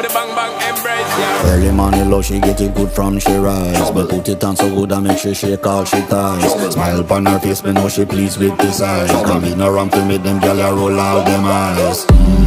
with the bang bang embrace, yeah. Early money love, she get it good from she rise. But put it on so good I make she shake all she ties. Smile upon her face, me know she pleased with this eyes Come in around to me, them gyal I roll out them eyes. mm,